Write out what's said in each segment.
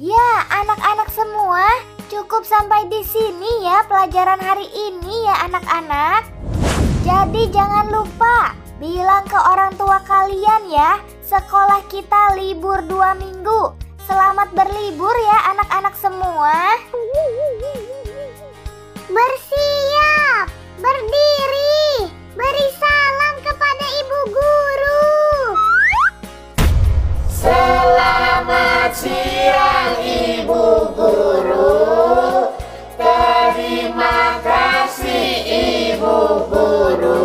Ya, anak-anak semua, cukup sampai di sini ya pelajaran hari ini ya anak-anak. Jadi jangan lupa bilang ke orang tua kalian ya, sekolah kita libur dua minggu. Selamat berlibur ya anak-anak semua. Bersiap, berdiri, beri salam kepada ibu guru. Selamat siang Ibu Guru Terima kasih Ibu Guru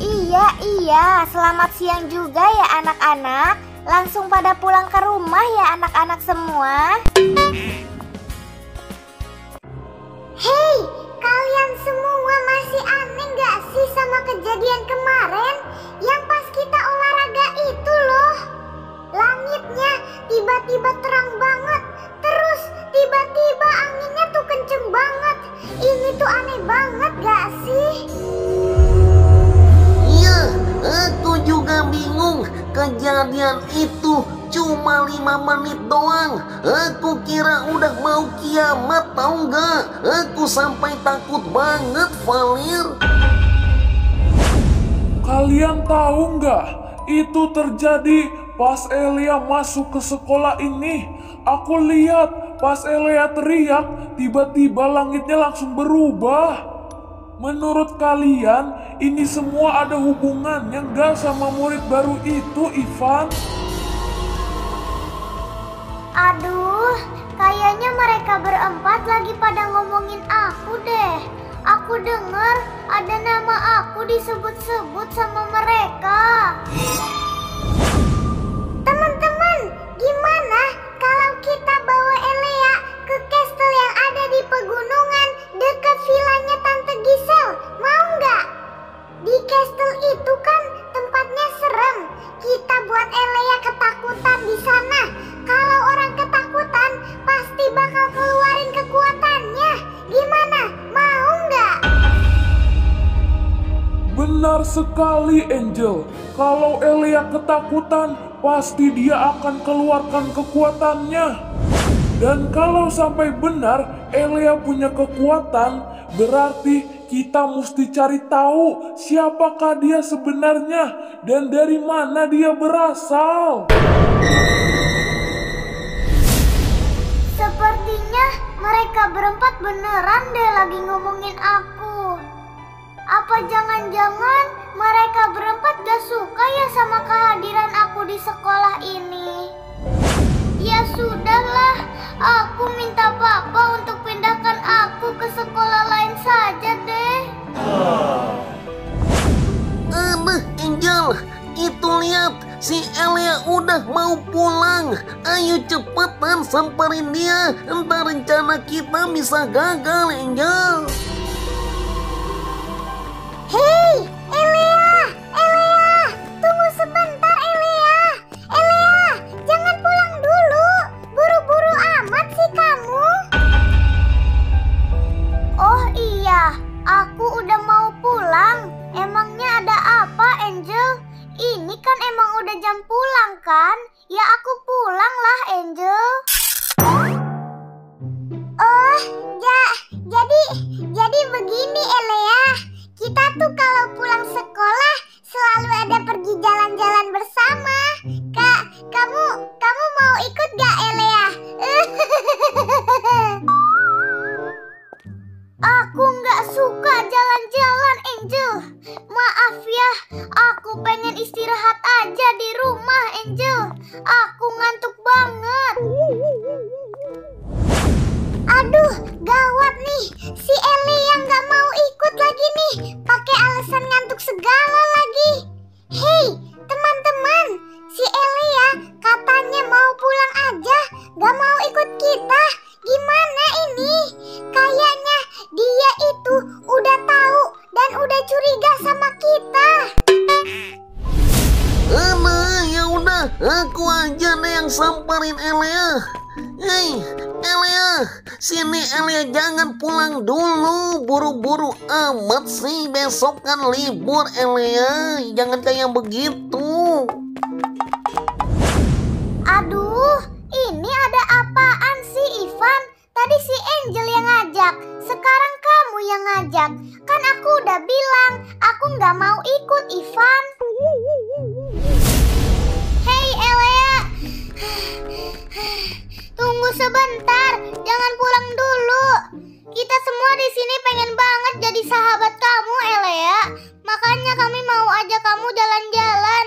Iya, iya, selamat siang juga ya anak-anak. Langsung pada pulang ke rumah ya anak-anak semua. Tiba-tiba terang banget, terus tiba-tiba anginnya tuh kenceng banget. Ini tuh aneh banget gak sih? Iya, aku juga bingung. Kejadian itu cuma lima menit doang. Aku kira udah mau kiamat tau nggak? Aku sampai takut banget, Valir. Kalian tahu nggak? Itu terjadi pas Elia masuk ke sekolah ini. Aku lihat pas Elia teriak, tiba-tiba langitnya langsung berubah. Menurut kalian, ini semua ada hubungannya nggak sama murid baru itu, Ivan? Aduh, kayaknya mereka berempat lagi pada ngomongin aku deh. Aku dengar ada nama aku disebut-sebut sama mereka. Sekali, Angel. Kalau Elia ketakutan, pasti dia akan keluarkan kekuatannya. Dan kalau sampai benar Elia punya kekuatan, berarti kita mesti cari tahu siapakah dia sebenarnya dan dari mana dia berasal. Sepertinya mereka berempat beneran deh lagi ngomongin aku. Apa jangan-jangan mereka berempat gak suka ya sama kehadiran aku di sekolah ini? Ya sudahlah, aku minta papa untuk pindahkan aku ke sekolah lain saja deh. Aduh, Angel, itu lihat si Elia udah mau pulang. Ayo cepetan samperin dia. Entar rencana kita bisa gagal, Angel. Hei, Elea! Elea! Tunggu sebentar, Elea! Elea, jangan pulang dulu. Buru-buru amat sih kamu. Oh iya, aku udah mau pulang. Emangnya ada apa, Angel? Ini kan emang udah jam pulang kan? Ya aku pulang lah, Angel. Oh, ja, jadi jadi begini Elea. Kita tuh kalau pulang sekolah selalu ada pergi jalan-jalan bersama. curiga sama kita. Ama, ya udah, aku aja nih yang samperin Elia. Hei, Elia, sini Elia jangan pulang dulu, buru-buru amat sih besok kan libur Elia, jangan kayak begitu. Aduh, ini ada apaan sih Ivan? Tadi si Angel yang ngajak, sekarang kamu yang ngajak. Kan aku udah bilang, aku nggak mau ikut, Ivan. Hei, Elea. Tunggu sebentar, jangan pulang dulu. Kita semua di sini pengen banget jadi sahabat kamu, Elea. Makanya kami mau ajak kamu jalan-jalan.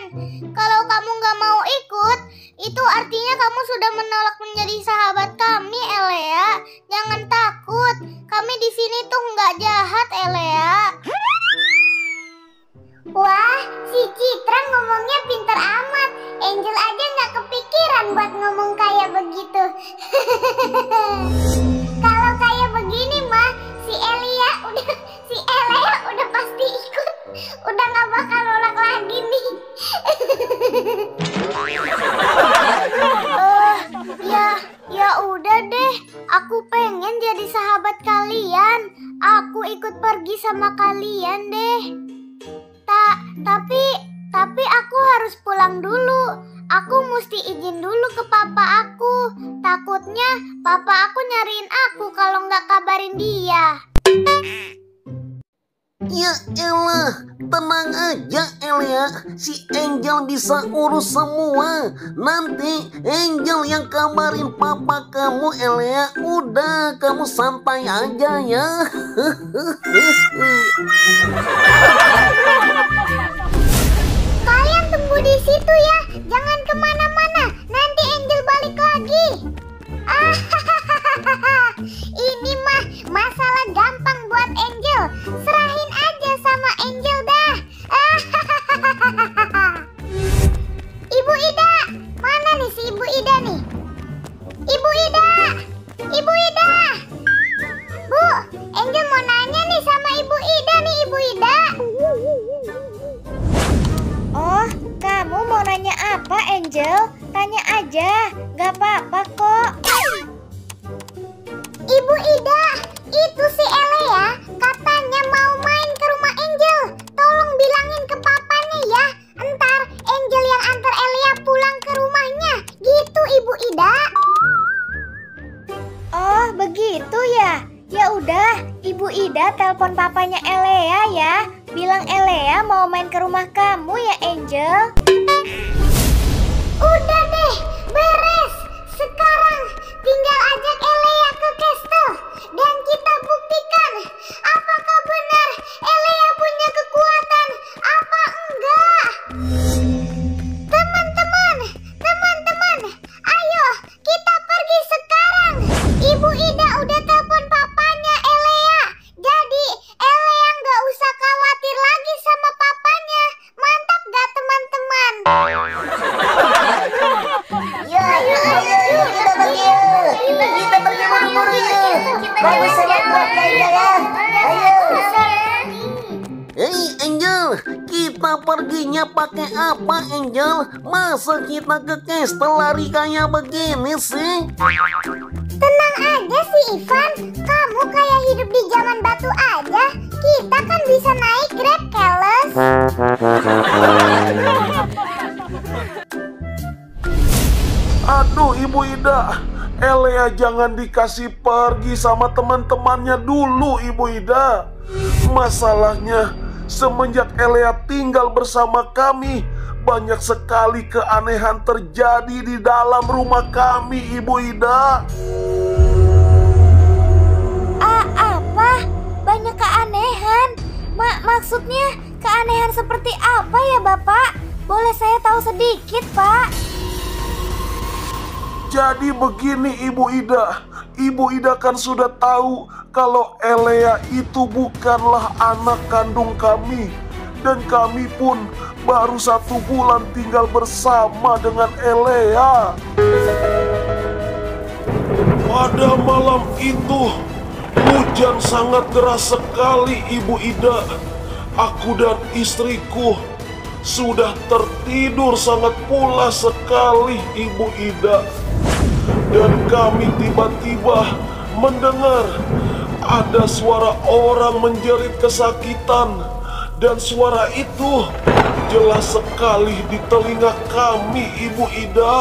Kalau kamu nggak mau ikut, itu artinya kamu sudah menolak menjadi sahabat kami, Elea. Jangan takut, kami di sini tuh nggak jahat, Elea. Wah, si Citra ngomongnya pinter amat. Angel aja nggak kepikiran buat ngomong kayak begitu. Kalau kayak begini mah, si Elia udah si Elia udah pasti ikut. Udah nggak bakal nolak lagi nih. Angel bisa urus semua. Nanti Angel yang kabarin papa kamu Elia. Udah, kamu santai aja ya. Ida, Elea jangan dikasih pergi sama teman-temannya dulu Ibu Ida. Masalahnya, semenjak Elea tinggal bersama kami, banyak sekali keanehan terjadi di dalam rumah kami Ibu Ida. Ah, apa? Banyak keanehan. Ma maksudnya keanehan seperti apa ya, Bapak? Boleh saya tahu sedikit, Pak? Jadi begini Ibu Ida, Ibu Ida kan sudah tahu kalau Elea itu bukanlah anak kandung kami dan kami pun baru satu bulan tinggal bersama dengan Elea. Pada malam itu hujan sangat deras sekali Ibu Ida. Aku dan istriku sudah tertidur sangat pulas sekali Ibu Ida. Dan kami tiba-tiba mendengar ada suara orang menjerit kesakitan dan suara itu jelas sekali di telinga kami Ibu Ida.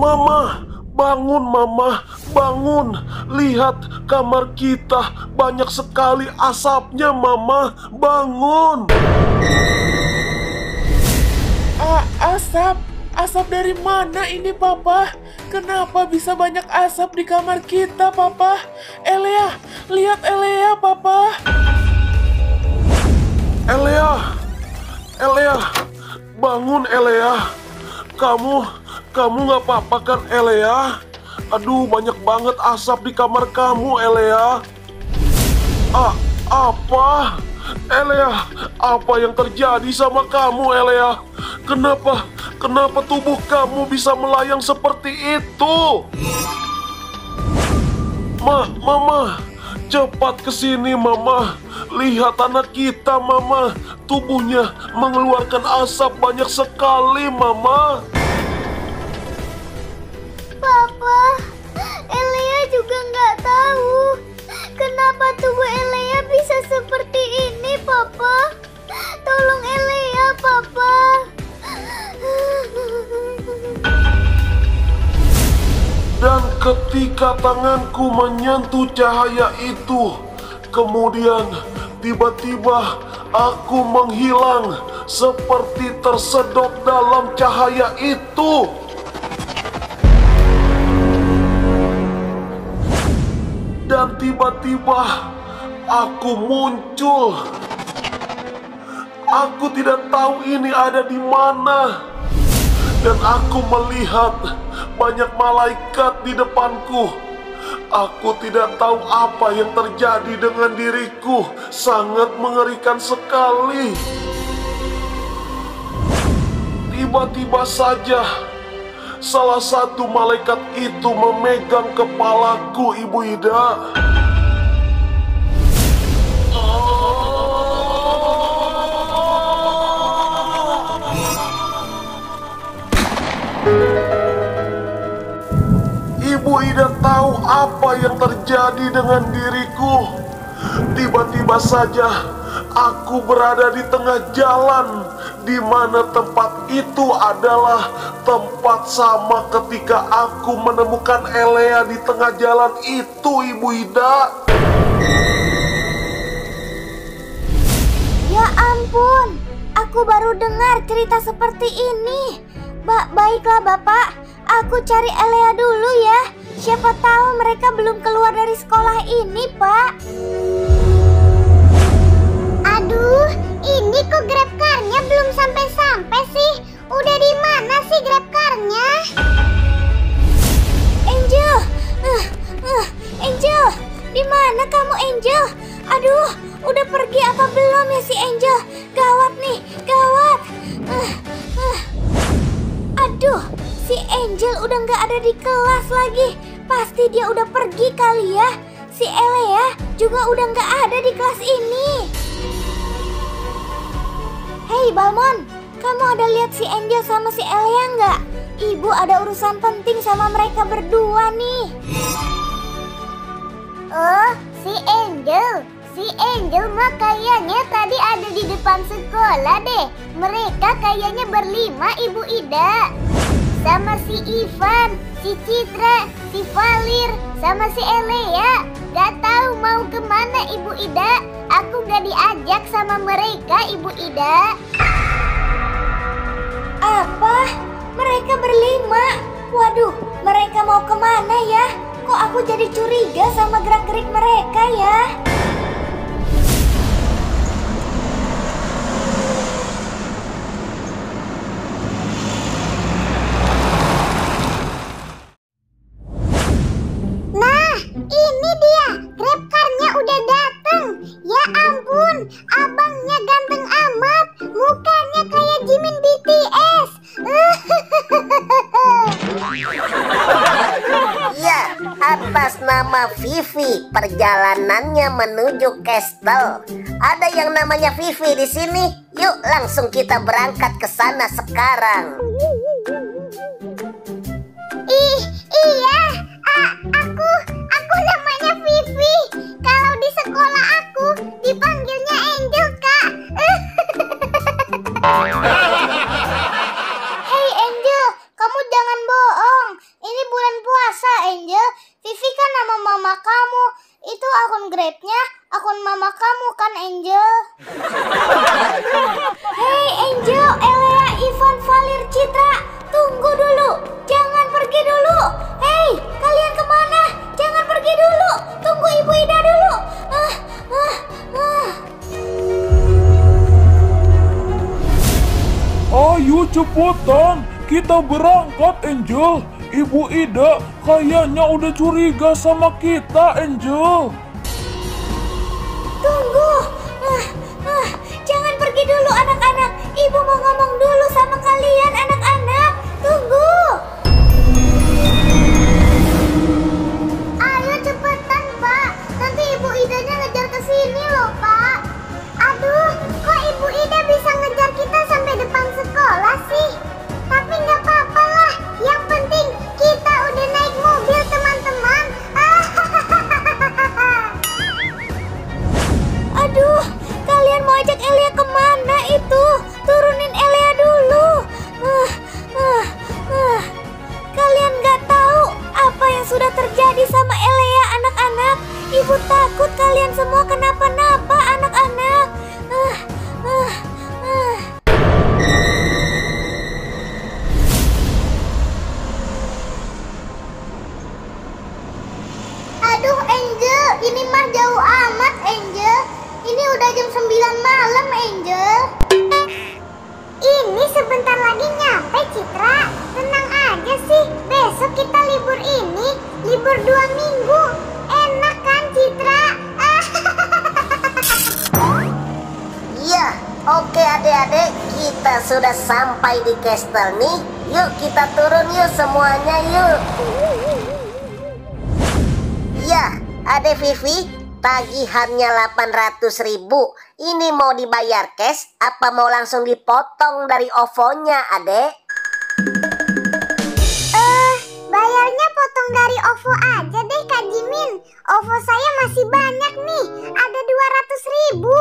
Mama, bangun Mama, bangun. Lihat kamar kita banyak sekali asapnya Mama. Bangun. A asap? Asap dari mana ini Papa? Kenapa bisa banyak asap di kamar kita Papa? Elea, lihat Elea Papa. Elea, Elea, bangun Elea. Kamu, kamu nggak apa-apa kan Elea? Aduh, banyak banget asap di kamar kamu Elea. Ah, apa? Elea, apa yang terjadi sama kamu Elea? Kenapa, kenapa tubuh kamu bisa melayang seperti itu? Ma, mama, cepat ke sini mama. Lihat anak kita mama, tubuhnya mengeluarkan asap banyak sekali mama. Papa, Elia juga nggak tahu kenapa tubuh Elia bisa seperti ini, Papa. Tolong Elia, Papa. Dan ketika tanganku menyentuh cahaya itu, kemudian tiba-tiba aku menghilang seperti tersedot dalam cahaya itu. Tiba-tiba aku muncul. Aku tidak tahu ini ada di mana. Dan aku melihat banyak malaikat di depanku. Aku tidak tahu apa yang terjadi dengan diriku. Sangat mengerikan sekali. Tiba-tiba saja, salah satu malaikat itu memegang kepalaku, Ibu Ida. Ibu Ida tahu apa yang terjadi dengan diriku. Tiba-tiba saja aku berada di tengah jalan di mana tempat itu adalah tempat sama ketika aku menemukan Elea di tengah jalan itu, Ibu Ida. Ya ampun, aku baru dengar cerita seperti ini. Ba baiklah Bapak, aku cari Elea dulu ya. Siapa tahu mereka belum keluar dari sekolah ini, Pak. Aduh, ini kok grab car-nya belum sampai-sampai sih? Udah di mana sih grab car-nya? Angel, uh, uh, Angel, di mana kamu Angel? Aduh, udah pergi apa belum ya si Angel? Gawat nih, gawat. Uh, uh. Aduh, si Angel udah nggak ada di kelas lagi. Pasti dia udah pergi kali ya. Si Elea juga udah nggak ada di kelas ini. Hei Balmon, kamu ada lihat si Angel sama si Elea nggak? Ibu ada urusan penting sama mereka berdua nih. Oh, si Angel. Si Angel mah kayaknya tadi ada di depan sekolah deh. Mereka kayaknya berlima Ibu Ida. Sama si Ivan, si Citra, si Valir, sama si Elea. Gak tahu mau ke mana Ibu Ida. Aku gak diajak sama mereka Ibu Ida. Apa? Mereka berlima? Waduh, mereka mau ke mana ya? Kok aku jadi curiga sama gerak-gerik mereka ya? Atas nama Vivi, perjalanannya menuju Castle. Ada yang namanya Vivi di sini. Yuk, langsung kita berangkat ke sana sekarang. Ih, iya. Grabnya, akun mama kamu kan Angel? Hei Angel, Elea, Ivan, Valir, Citra, tunggu dulu. Jangan pergi dulu. Hei, kalian ke mana? Jangan pergi dulu. Tunggu Ibu Ida dulu. Ah, ah, ah. Ayo cepetan, kita berangkat Angel. Ibu Ida kayaknya udah curiga sama kita Angel. Anak-anak. Ibu mau ngomong dulu sama kalian anak-anak. Sampai di castle nih. Yuk kita turun yuk semuanya yuk. Iya, adek Vivi, tagihannya 800 ribu. Ini mau dibayar cash apa mau langsung dipotong dari OVO-nya adek? Eh, bayarnya potong dari OVO aja deh, Kak Jimin. OVO saya masih banyak nih, ada 200 ribu.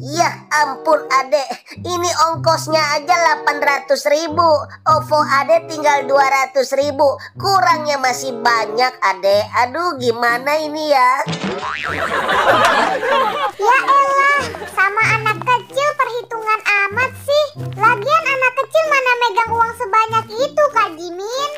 Ya ampun adek, ini ongkosnya aja 800 ribu. OVO adek tinggal 200 ribu. Kurangnya masih banyak adek Aduh gimana ini ya? Ya elah, sama anak kecil perhitungan amat sih. Lagian anak kecil mana megang uang sebanyak itu, Kak Jimin?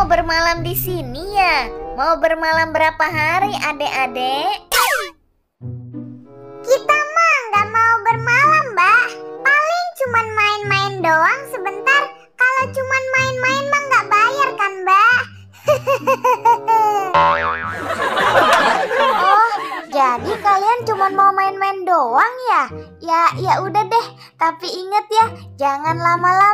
Mau bermalam di sini ya? Mau bermalam berapa hari adek-adek? Kita mah nggak mau bermalam, Mbak. Paling cuman main-main doang sebentar. Kalau cuman main-main mah nggak bayar kan, Mbak? Oh, jadi kalian cuma mau main-main doang ya? Ya, ya udah deh. Tapi inget ya, jangan lama-lama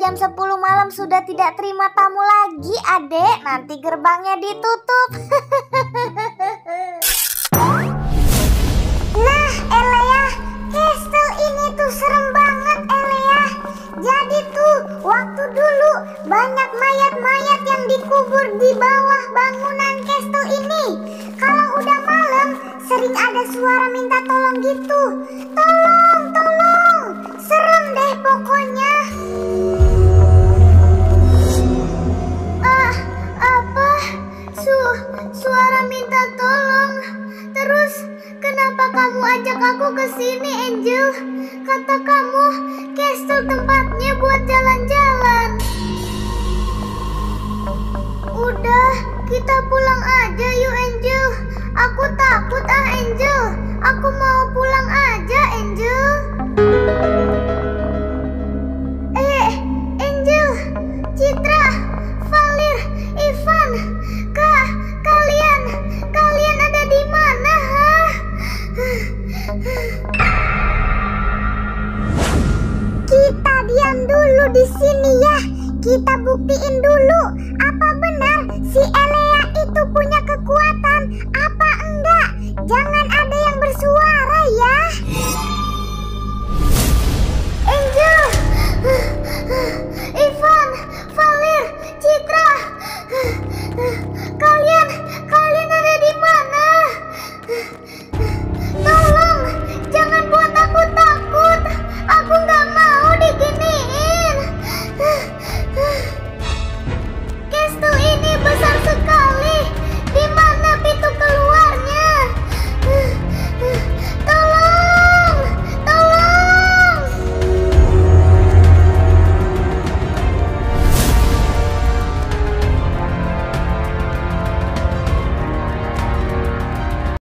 jam 10 malam sudah tidak terima tamu lagi, adek. Nanti gerbangnya ditutup. Nah, Elea, castle ini tuh serem banget, Elea. Jadi tuh, waktu dulu banyak mayat-mayat yang dikubur di bawah bangunan castle ini. Kalau udah malam, sering ada suara minta tolong gitu. Tolong, tolong. Serem deh pokoknya. Terus kenapa kamu ajak aku ke sini, Angel? Kata kamu, castle tempatnya buat jalan-jalan. Udah, kita pulang aja yuk, Angel. Aku takut ah, Angel. Aku mau pulang aja, Angel. Di sini ya. Kita buktiin dulu apa benar si Elea itu punya